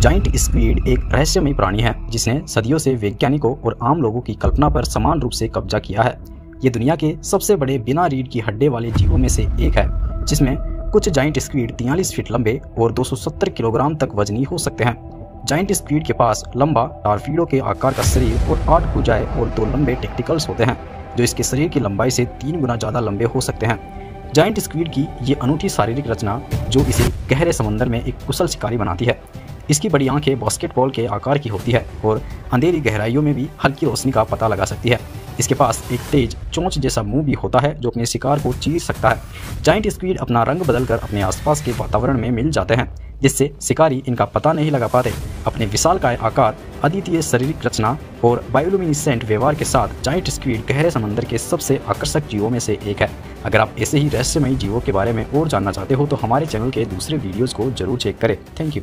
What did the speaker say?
Giant squid एक रहस्यमय प्राणी है, जिसने सदियों से वैज्ञानिकों और आम लोगों की कल्पना पर समान रूप से कब्जा किया है। ये दुनिया के सबसे बड़े बिना रीढ़ की हड्डे वाले जीवों में से एक है, जिसमें कुछ जाइंट स्क्वीड तियालीस फीट लंबे और 270 किलोग्राम तक वजनी हो सकते हैं। जाइंट स्क्वीड के पास लंबा टारफीडो के आकार का शरीर और आठ भुजाएँ और दो लंबे टेक्टिकल्स होते हैं, जो इसके शरीर की लंबाई से तीन गुना ज़्यादा लंबे हो सकते हैं। जाइंट स्क्वीड की ये अनूठी शारीरिक रचना, जो इसे गहरे समंदर में एक कुशल शिकारी बनाती है इसकी बड़ी आँखें बास्केटबॉल के आकार की होती है और अंधेरी गहराइयों में भी हल्की रोशनी का पता लगा सकती है। इसके पास एक तेज चोंच जैसा मुँह भी होता है, जो अपने शिकार को चीर सकता है। जाइंट स्क्वीड अपना रंग बदलकर अपने आसपास के वातावरण में मिल जाते हैं, जिससे शिकारी इनका पता नहीं लगा पाते। अपने विशाल का आकार, अद्वितीय शारीरिक रचना और बायोलुमिनिसेंट व्यवहार के साथ जाइंट स्क्वीड गहरे समंदर के सबसे आकर्षक जीवों में से एक है। अगर आप ऐसे ही रहस्यमयी जीवों के बारे में और जानना चाहते हो तो हमारे चैनल के दूसरे वीडियोज़ को ज़रूर चेक करें। Thank you